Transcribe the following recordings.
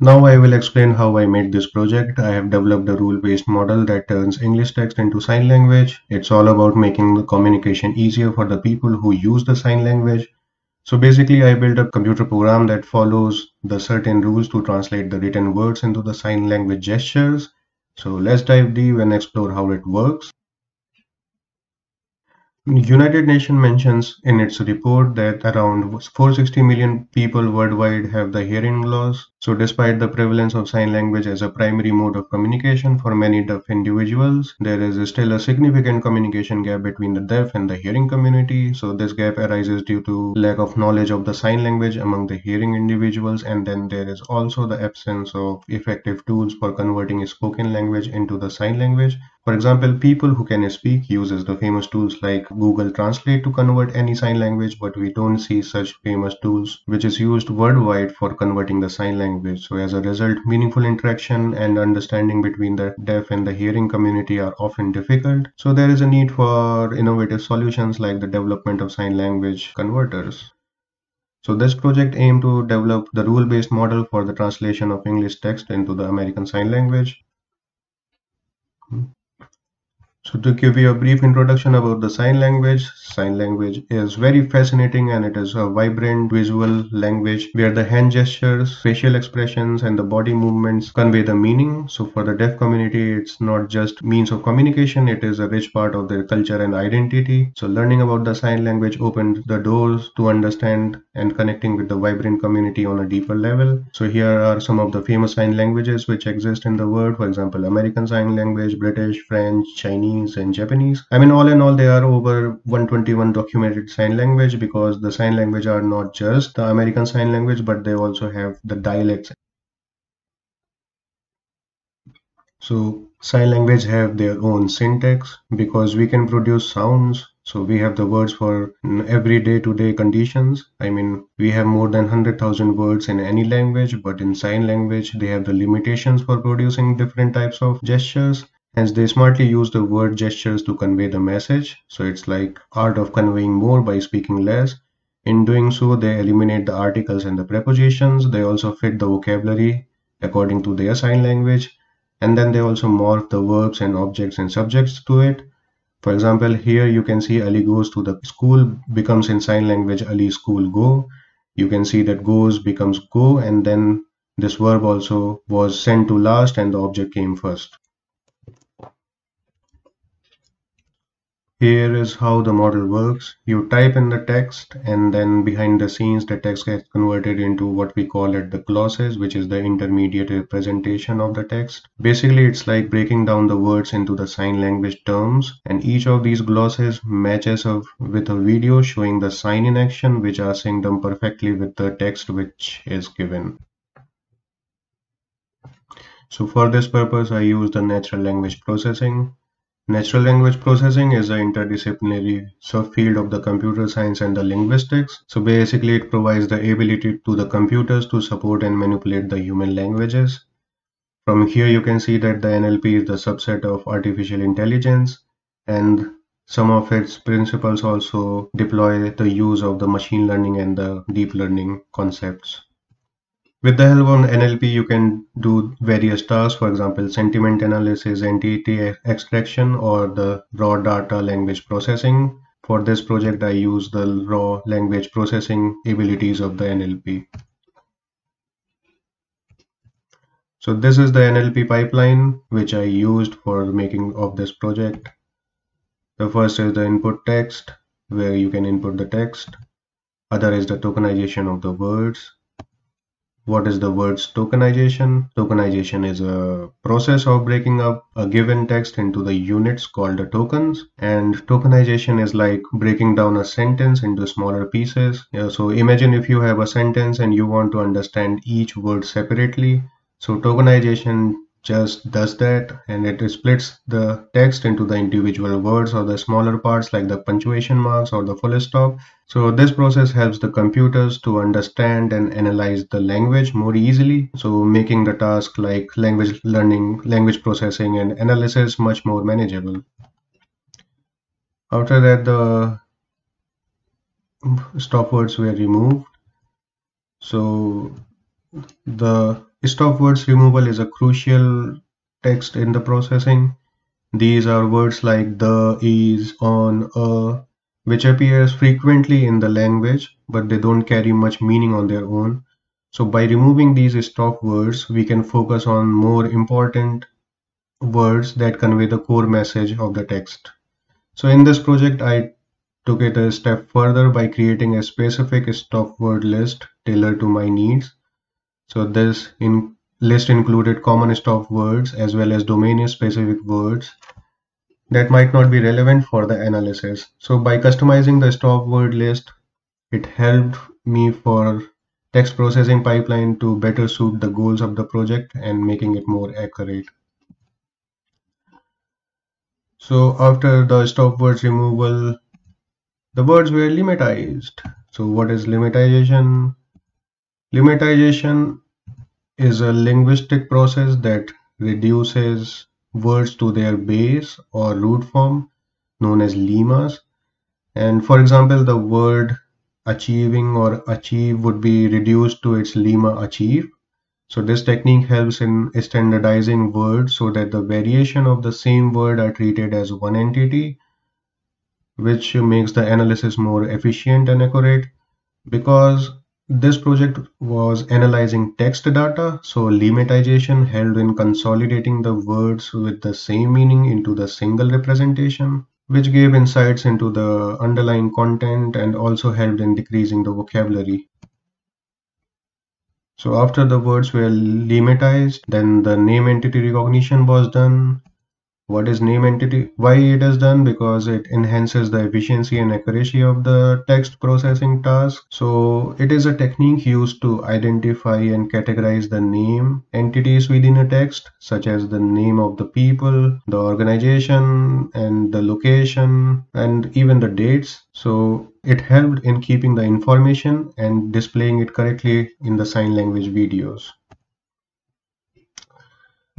Now I will explain how I made this project. I have developed a rule-based model that turns English text into sign language. It's all about making the communication easier for the people who use the sign language. So basically I built a computer program that follows the certain rules to translate the written words into the sign language gestures. So let's dive deep and explore how it works. United Nations mentions in its report that around 460 million people worldwide have the hearing loss. So despite the prevalence of sign language as a primary mode of communication for many deaf individuals, there is still a significant communication gap between the deaf and the hearing community. So this gap arises due to lack of knowledge of the sign language among the hearing individuals and then there is also the absence of effective tools for converting spoken language into the sign language for example, people who can speak uses the famous tools like Google Translate to convert any sign language, but we don't see such famous tools which is used worldwide for converting the sign language. So as a result, meaningful interaction and understanding between the deaf and the hearing community are often difficult. So there is a need for innovative solutions like the development of sign language converters. So this project aimed to develop the rule-based model for the translation of English text into the American Sign Language. Hmm. So to give you a brief introduction about the sign language, sign language is very fascinating and it is a vibrant visual language where the hand gestures, facial expressions and the body movements convey the meaning. So for the deaf community, it's not just means of communication, it is a rich part of their culture and identity. So learning about the sign language opened the doors to understand and connecting with the vibrant community on a deeper level. So here are some of the famous sign languages which exist in the world. For example, American Sign Language, British, French, Chinese, Chinese and Japanese. I mean, all in all, there are over 121 documented sign language because the sign language are not just the American Sign Language, but they also have the dialects. So sign language have their own syntax because we can produce sounds. So we have the words for every day-to-day -day conditions. I mean, we have more than 100,000 words in any language, but in sign language, they have the limitations for producing different types of gestures. Hence, they smartly use the word gestures to convey the message. So it's like art of conveying more by speaking less. In doing so, they eliminate the articles and the prepositions. They also fit the vocabulary according to their sign language. And then they also morph the verbs and objects and subjects to it. For example, here you can see Ali goes to the school becomes in sign language Ali school go. You can see that goes becomes go and then this verb also was sent to last and the object came first. Here is how the model works. You type in the text and then behind the scenes the text gets converted into what we call it the glosses which is the intermediate representation of the text. Basically it's like breaking down the words into the sign language terms and each of these glosses matches up with a video showing the sign in action which are synced them perfectly with the text which is given. So for this purpose I use the natural language processing Natural language processing is an interdisciplinary subfield of the computer science and the linguistics. So basically it provides the ability to the computers to support and manipulate the human languages. From here you can see that the NLP is the subset of artificial intelligence and some of its principles also deploy the use of the machine learning and the deep learning concepts. With the help of NLP, you can do various tasks, for example, sentiment analysis, entity extraction, or the raw data language processing. For this project, I use the raw language processing abilities of the NLP. So this is the NLP pipeline which I used for the making of this project. The first is the input text where you can input the text. Other is the tokenization of the words what is the words tokenization? Tokenization is a process of breaking up a given text into the units called the tokens. And tokenization is like breaking down a sentence into smaller pieces. Yeah, so imagine if you have a sentence and you want to understand each word separately. So tokenization just does that and it splits the text into the individual words or the smaller parts like the punctuation marks or the full stop. So this process helps the computers to understand and analyze the language more easily. So making the task like language learning, language processing and analysis much more manageable. After that the stop words were removed. So the stop words removal is a crucial text in the processing. These are words like the, is, on, a, which appears frequently in the language, but they don't carry much meaning on their own. So by removing these stop words, we can focus on more important words that convey the core message of the text. So in this project, I took it a step further by creating a specific stop word list tailored to my needs. So this in list included common stop words as well as domain specific words that might not be relevant for the analysis. So by customizing the stop word list, it helped me for text processing pipeline to better suit the goals of the project and making it more accurate. So after the stop words removal, the words were lemmatized. So what is lemmatization? Lemmatization is a linguistic process that reduces words to their base or root form known as lemmas. And for example, the word achieving or achieve would be reduced to its lemma achieve. So this technique helps in standardizing words so that the variation of the same word are treated as one entity, which makes the analysis more efficient and accurate. Because this project was analyzing text data, so lemmatization helped in consolidating the words with the same meaning into the single representation which gave insights into the underlying content and also helped in decreasing the vocabulary. So after the words were lemmatized, then the name entity recognition was done what is name entity why it is done because it enhances the efficiency and accuracy of the text processing task. So it is a technique used to identify and categorize the name entities within a text such as the name of the people the organization and the location and even the dates. So it helped in keeping the information and displaying it correctly in the sign language videos.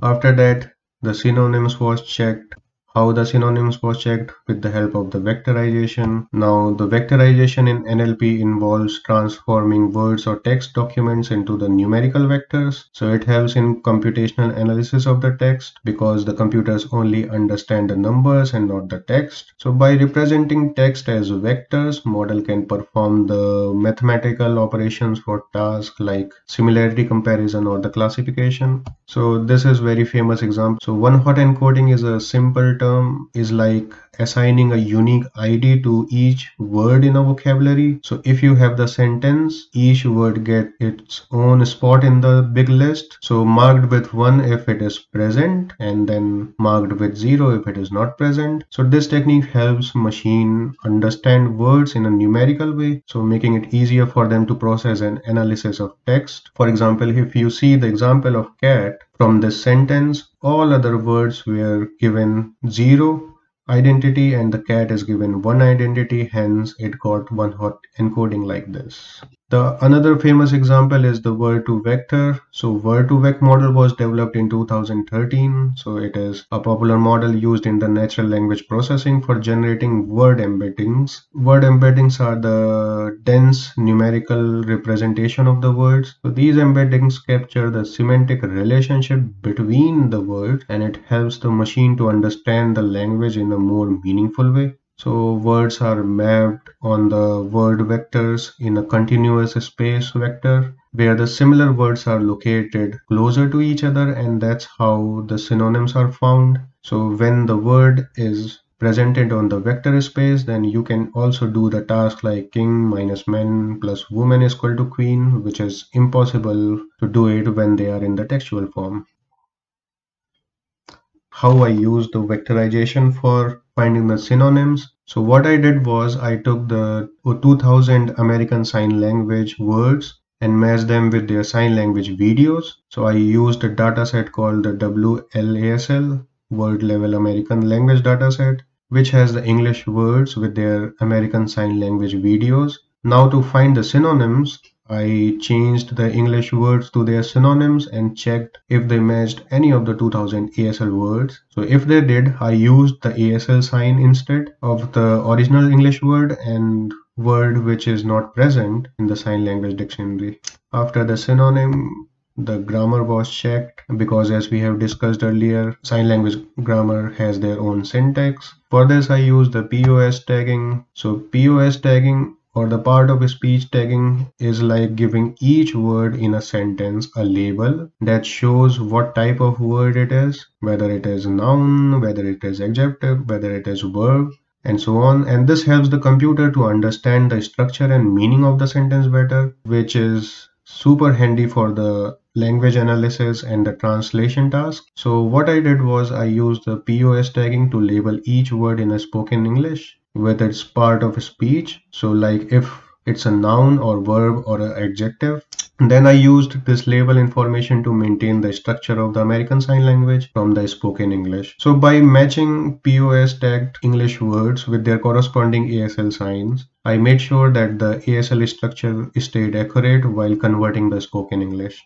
After that the synonyms was checked how the synonyms was checked with the help of the vectorization. Now the vectorization in NLP involves transforming words or text documents into the numerical vectors. So it helps in computational analysis of the text because the computers only understand the numbers and not the text. So by representing text as vectors, model can perform the mathematical operations for tasks like similarity comparison or the classification. So this is very famous example. So one hot encoding is a simple term term is like assigning a unique ID to each word in a vocabulary. So if you have the sentence, each word get its own spot in the big list. So marked with 1 if it is present and then marked with 0 if it is not present. So this technique helps machine understand words in a numerical way. So making it easier for them to process an analysis of text. For example, if you see the example of cat from this sentence, all other words were given 0 identity and the cat is given one identity hence it got one hot encoding like this the another famous example is the word2vector. So word2vec model was developed in 2013. So it is a popular model used in the natural language processing for generating word embeddings. Word embeddings are the dense numerical representation of the words. So these embeddings capture the semantic relationship between the words and it helps the machine to understand the language in a more meaningful way. So words are mapped on the word vectors in a continuous space vector where the similar words are located closer to each other and that's how the synonyms are found. So when the word is presented on the vector space then you can also do the task like king minus men plus woman is equal to queen which is impossible to do it when they are in the textual form how I use the vectorization for finding the synonyms. So what I did was I took the 2000 American Sign Language words and matched them with their sign language videos. So I used a dataset called the WLASL, World Level American Language Dataset, which has the English words with their American Sign Language videos. Now to find the synonyms, I changed the English words to their synonyms and checked if they matched any of the 2000 ASL words. So if they did, I used the ASL sign instead of the original English word and word which is not present in the sign language dictionary. After the synonym the grammar was checked because as we have discussed earlier sign language grammar has their own syntax for this i use the pos tagging so pos tagging or the part of speech tagging is like giving each word in a sentence a label that shows what type of word it is, whether it is noun, whether it is adjective, whether it is verb, and so on. And this helps the computer to understand the structure and meaning of the sentence better, which is super handy for the language analysis and the translation task. So what I did was I used the POS tagging to label each word in a spoken English whether it's part of a speech. So like if it's a noun or verb or an adjective. Then I used this label information to maintain the structure of the American Sign Language from the spoken English. So by matching POS tagged English words with their corresponding ASL signs, I made sure that the ASL structure stayed accurate while converting the spoken English.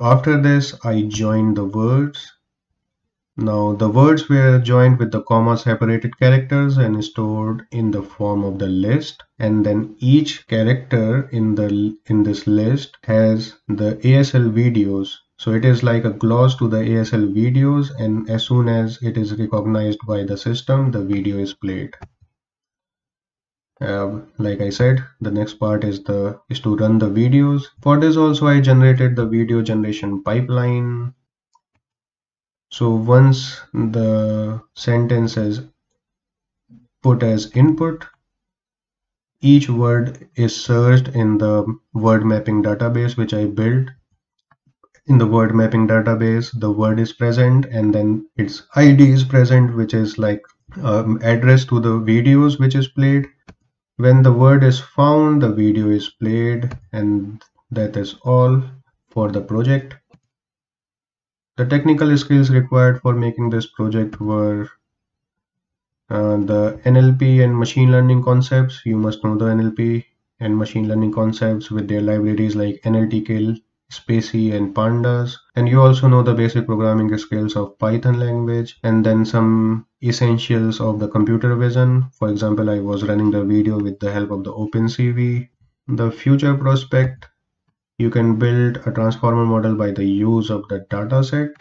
After this, I joined the words now the words were joined with the comma separated characters and stored in the form of the list and then each character in the in this list has the ASL videos so it is like a gloss to the ASL videos and as soon as it is recognized by the system the video is played. Uh, like I said the next part is the is to run the videos. For this also I generated the video generation pipeline so once the sentence is put as input, each word is searched in the word mapping database which I built. In the word mapping database, the word is present and then its ID is present which is like um, address to the videos which is played. When the word is found, the video is played and that is all for the project. The technical skills required for making this project were uh, the NLP and machine learning concepts. You must know the NLP and machine learning concepts with their libraries like NLTK, spaCy and pandas. And you also know the basic programming skills of python language and then some essentials of the computer vision. For example i was running the video with the help of the opencv. The future prospect you can build a transformer model by the use of the dataset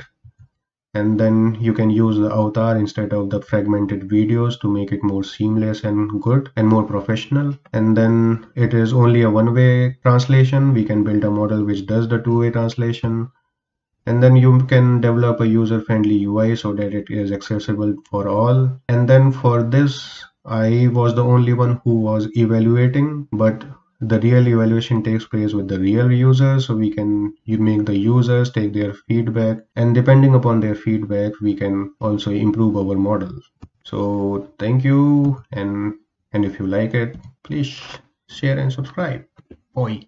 and then you can use the avatar instead of the fragmented videos to make it more seamless and good and more professional. And then it is only a one-way translation. We can build a model which does the two-way translation. And then you can develop a user-friendly UI so that it is accessible for all. And then for this I was the only one who was evaluating but the real evaluation takes place with the real users so we can make the users take their feedback and depending upon their feedback we can also improve our model so thank you and and if you like it please share and subscribe. Bye